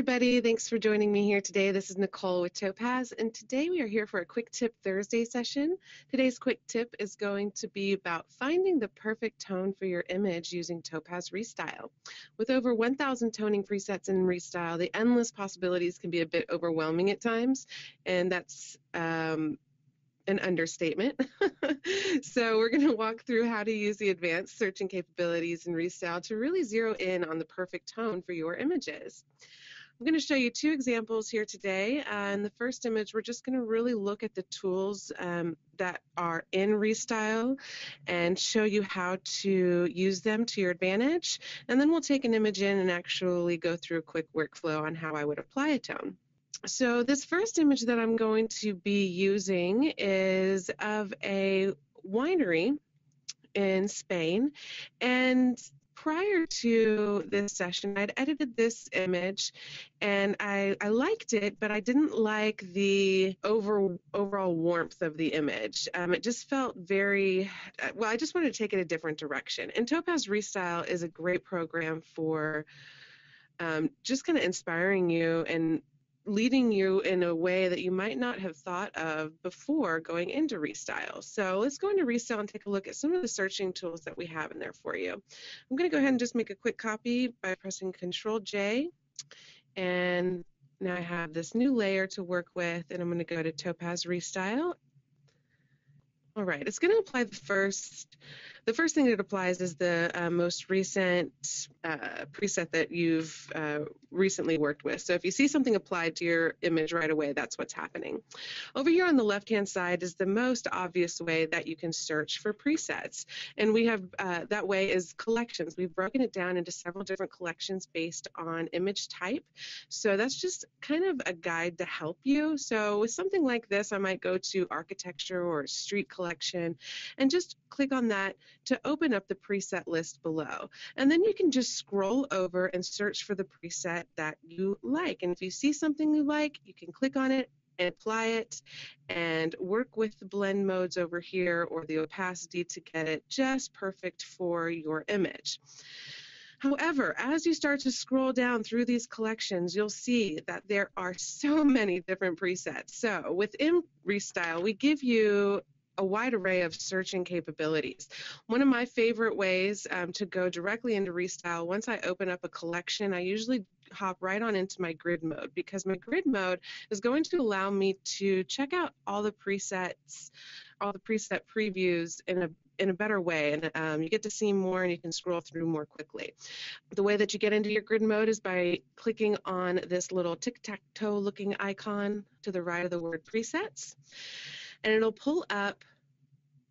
everybody. Thanks for joining me here today. This is Nichole with Topaz, and today we are here for a Quick Tip Thursday session. Today's quick tip is going to be about finding the perfect tone for your image using Topaz Restyle. With over 1,000 toning presets in Restyle, the endless possibilities can be a bit overwhelming at times, and that's um, an understatement. so we're going to walk through how to use the advanced searching capabilities in Restyle to really zero in on the perfect tone for your images. I'm going to show you two examples here today. Uh, in the first image, we're just going to really look at the tools um, that are in Restyle and show you how to use them to your advantage. And then we'll take an image in and actually go through a quick workflow on how I would apply a tone. So this first image that I'm going to be using is of a winery in Spain. And prior to this session, I'd edited this image and I, I liked it, but I didn't like the over, overall warmth of the image. Um, it just felt very, well, I just wanted to take it a different direction. And Topaz Restyle is a great program for um, just kind of inspiring you and leading you in a way that you might not have thought of before going into Restyle. So let's go into Restyle and take a look at some of the searching tools that we have in there for you. I'm going to go ahead and just make a quick copy by pressing Control J. And now I have this new layer to work with, and I'm going to go to Topaz Restyle. All right, it's going to apply the first the first thing that applies is the uh, most recent uh, preset that you've uh, recently worked with. So if you see something applied to your image right away, that's what's happening. Over here on the left-hand side is the most obvious way that you can search for presets. And we have, uh, that way is collections. We've broken it down into several different collections based on image type. So that's just kind of a guide to help you. So with something like this, I might go to architecture or street collection and just click on that to open up the preset list below. And then you can just scroll over and search for the preset that you like. And if you see something you like, you can click on it and apply it and work with the blend modes over here or the opacity to get it just perfect for your image. However, as you start to scroll down through these collections, you'll see that there are so many different presets. So within Restyle, we give you a wide array of searching capabilities. One of my favorite ways um, to go directly into Restyle, once I open up a collection, I usually hop right on into my grid mode because my grid mode is going to allow me to check out all the presets, all the preset previews in a in a better way and um, you get to see more and you can scroll through more quickly. The way that you get into your grid mode is by clicking on this little tic-tac-toe looking icon to the right of the word presets and it'll pull up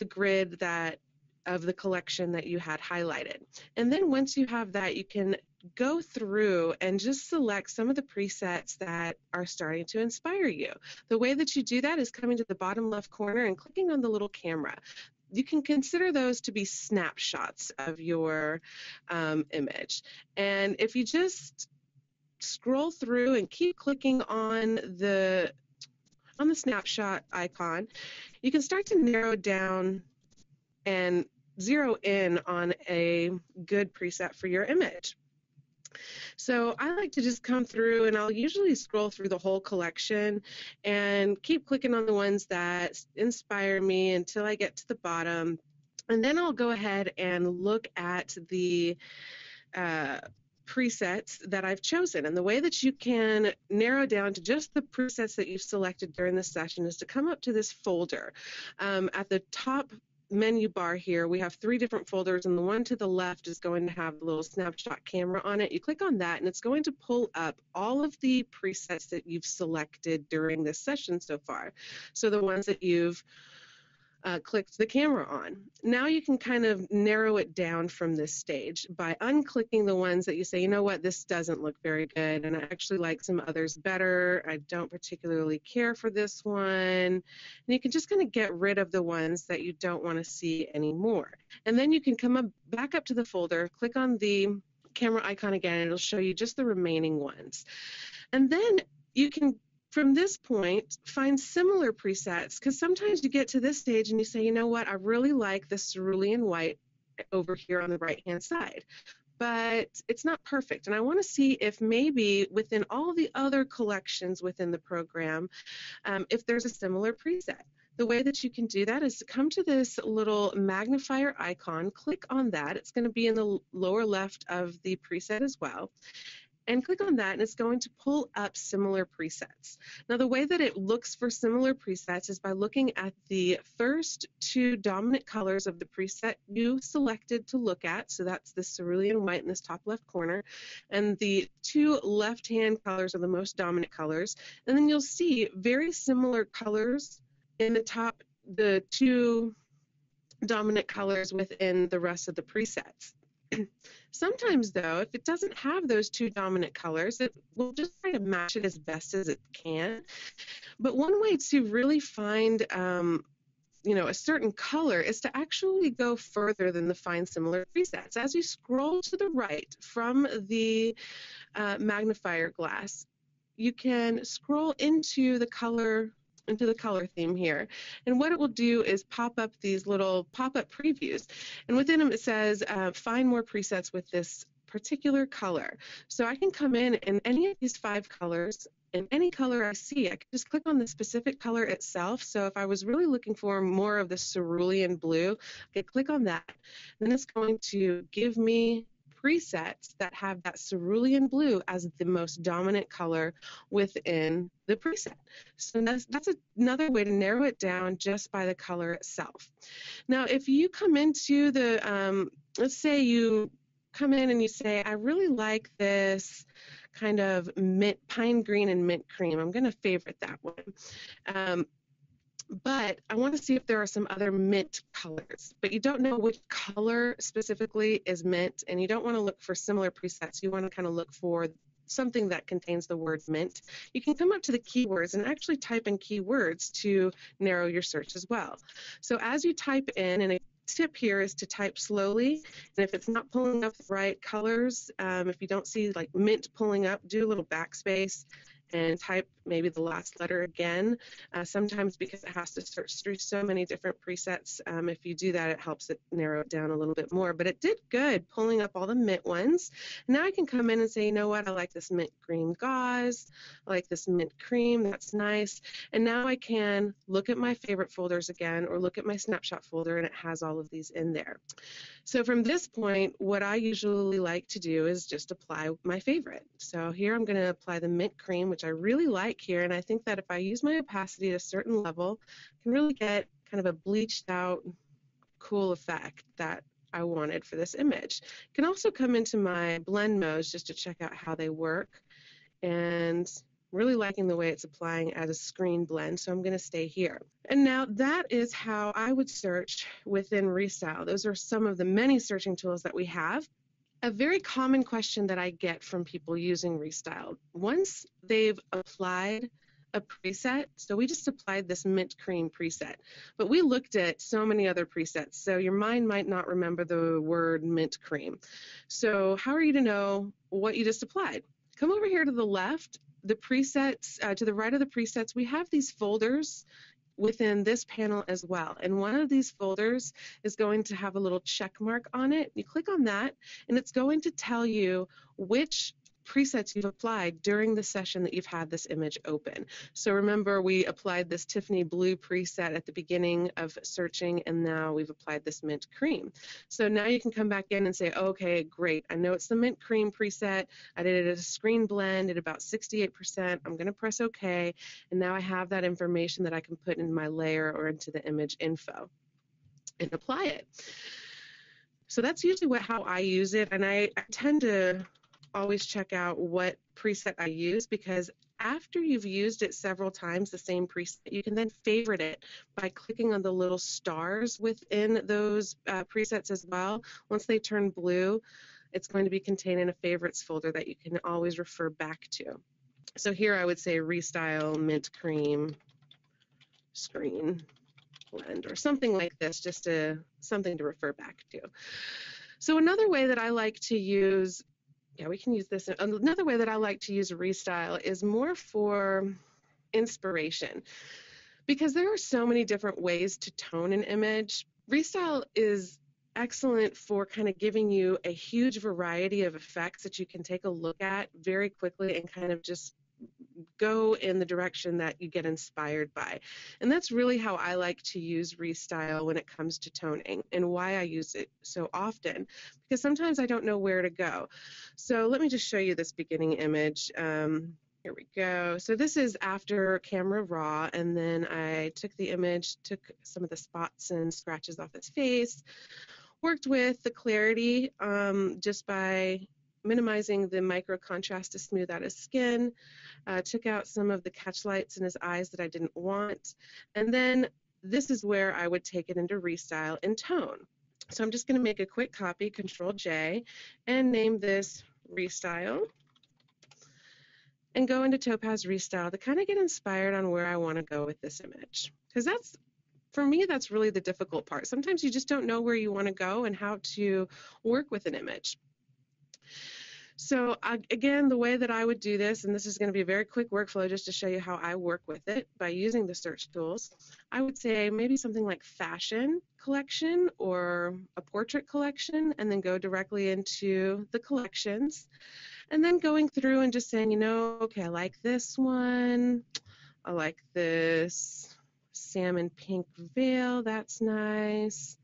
the grid that of the collection that you had highlighted. And then once you have that, you can go through and just select some of the presets that are starting to inspire you. The way that you do that is coming to the bottom left corner and clicking on the little camera. You can consider those to be snapshots of your um, image. And if you just scroll through and keep clicking on the on the snapshot icon, you can start to narrow down and zero in on a good preset for your image. So I like to just come through and I'll usually scroll through the whole collection and keep clicking on the ones that inspire me until I get to the bottom. And then I'll go ahead and look at the uh, presets that I've chosen. And the way that you can narrow down to just the presets that you've selected during this session is to come up to this folder. Um, at the top menu bar here, we have three different folders, and the one to the left is going to have a little snapshot camera on it. You click on that, and it's going to pull up all of the presets that you've selected during this session so far. So the ones that you've uh, clicked the camera on. Now you can kind of narrow it down from this stage by unclicking the ones that you say, you know what, this doesn't look very good, and I actually like some others better. I don't particularly care for this one. And you can just kind of get rid of the ones that you don't want to see anymore. And then you can come up, back up to the folder, click on the camera icon again, and it'll show you just the remaining ones. And then you can from this point, find similar presets because sometimes you get to this stage and you say, you know what, I really like the cerulean white over here on the right hand side. but it's not perfect. And I want to see if maybe within all the other collections within the program, um, if there's a similar preset. The way that you can do that is to come to this little magnifier icon, click on that. It's going to be in the lower left of the preset as well and click on that and it's going to pull up similar presets. Now the way that it looks for similar presets is by looking at the first two dominant colors of the preset you selected to look at, so that's the cerulean white in this top left corner, and the two left-hand colors are the most dominant colors, and then you'll see very similar colors in the top, the two dominant colors within the rest of the presets. Sometimes, though, if it doesn't have those two dominant colors, it will just try to match it as best as it can. But one way to really find um, you know, a certain color is to actually go further than the find similar presets. As you scroll to the right from the uh, magnifier glass, you can scroll into the color into the color theme here. And what it will do is pop up these little pop-up previews. And within them it says, uh, find more presets with this particular color. So I can come in and any of these five colors, in any color I see, I can just click on the specific color itself. So if I was really looking for more of the cerulean blue, I could click on that. Then it's going to give me presets that have that cerulean blue as the most dominant color within the preset. So that's, that's another way to narrow it down just by the color itself. Now, if you come into the, um, let's say you come in and you say, I really like this kind of mint, pine green and mint cream. I'm going to favorite that one. Um, but I want to see if there are some other mint colors. But you don't know which color specifically is mint, and you don't want to look for similar presets. You want to kind of look for something that contains the word mint. You can come up to the keywords and actually type in keywords to narrow your search as well. So as you type in, and a tip here is to type slowly, and if it's not pulling up the right colors, um, if you don't see like mint pulling up, do a little backspace and type maybe the last letter again. Uh, sometimes because it has to search through so many different presets, um, if you do that, it helps it narrow it down a little bit more. But it did good pulling up all the mint ones. Now I can come in and say, you know what, I like this mint green gauze. I like this mint cream. That's nice. And now I can look at my favorite folders again or look at my snapshot folder and it has all of these in there. So from this point, what I usually like to do is just apply my favorite. So here I'm going to apply the mint cream, which I really like here. And I think that if I use my opacity at a certain level, I can really get kind of a bleached out, cool effect that I wanted for this image. Can also come into my blend modes just to check out how they work. And really liking the way it's applying as a screen blend, so I'm going to stay here. And now that is how I would search within Restyle. Those are some of the many searching tools that we have. A very common question that I get from people using Restyle, once they've applied a preset. So we just applied this mint cream preset, but we looked at so many other presets. So your mind might not remember the word mint cream. So how are you to know what you just applied? Come over here to the left the presets, uh, to the right of the presets, we have these folders within this panel as well. And one of these folders is going to have a little check mark on it. You click on that and it's going to tell you which presets you've applied during the session that you've had this image open. So remember we applied this Tiffany blue preset at the beginning of searching and now we've applied this mint cream. So now you can come back in and say, okay, great. I know it's the mint cream preset. I did it at a screen blend at about 68%. I'm going to press OK. And now I have that information that I can put in my layer or into the image info and apply it. So that's usually what, how I use it, and I, I tend to always check out what preset I use because after you've used it several times, the same preset, you can then favorite it by clicking on the little stars within those uh, presets as well. Once they turn blue, it's going to be contained in a favorites folder that you can always refer back to. So here I would say Restyle Mint Cream Screen Blend or something like this, just to, something to refer back to. So another way that I like to use yeah, we can use this. Another way that I like to use Restyle is more for inspiration because there are so many different ways to tone an image. Restyle is excellent for kind of giving you a huge variety of effects that you can take a look at very quickly and kind of just go in the direction that you get inspired by. And that's really how I like to use Restyle when it comes to toning and why I use it so often because sometimes I don't know where to go. So let me just show you this beginning image. Um, here we go. So this is after camera raw, and then I took the image, took some of the spots and scratches off his face, worked with the clarity um, just by minimizing the micro contrast to smooth out his skin, uh, took out some of the catch lights in his eyes that I didn't want, and then this is where I would take it into restyle and tone. So I'm just going to make a quick copy, Control J, and name this restyle and go into Topaz Restyle to kind of get inspired on where I want to go with this image. Because that's, for me, that's really the difficult part. Sometimes you just don't know where you want to go and how to work with an image. So again, the way that I would do this, and this is going to be a very quick workflow just to show you how I work with it by using the search tools, I would say maybe something like fashion collection or a portrait collection, and then go directly into the collections. And then going through and just saying, you know, okay, I like this one. I like this salmon pink veil. That's nice.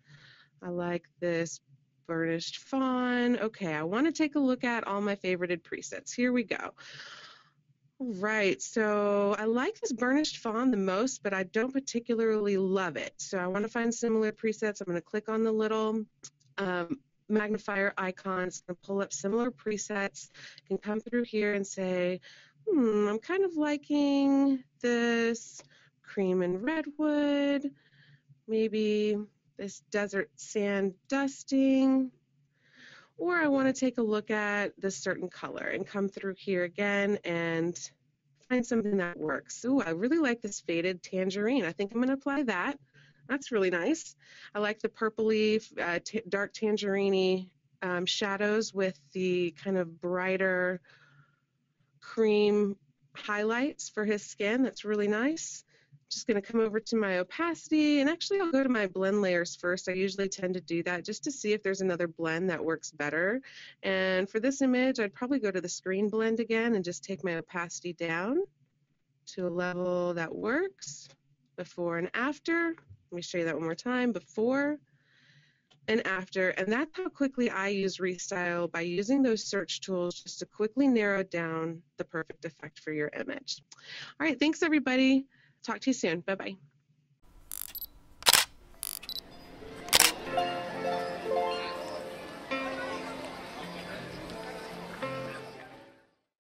I like this burnished fawn. Okay, I want to take a look at all my favorited presets. Here we go. All right, so I like this burnished fawn the most, but I don't particularly love it. So I want to find similar presets. I'm going to click on the little um, magnifier icons and pull up similar presets. I can come through here and say, hmm, I'm kind of liking this cream and redwood. Maybe this desert sand dusting, or I want to take a look at this certain color and come through here again and find something that works. Ooh, I really like this faded tangerine. I think I'm going to apply that. That's really nice. I like the purpley, uh, dark tangerine um, shadows with the kind of brighter cream highlights for his skin. That's really nice just going to come over to my opacity and actually I'll go to my blend layers first. I usually tend to do that just to see if there's another blend that works better. And for this image, I'd probably go to the screen blend again and just take my opacity down to a level that works before and after. Let me show you that one more time, before and after. And that's how quickly I use Restyle by using those search tools just to quickly narrow down the perfect effect for your image. All right, thanks everybody. Talk to you soon. Bye bye.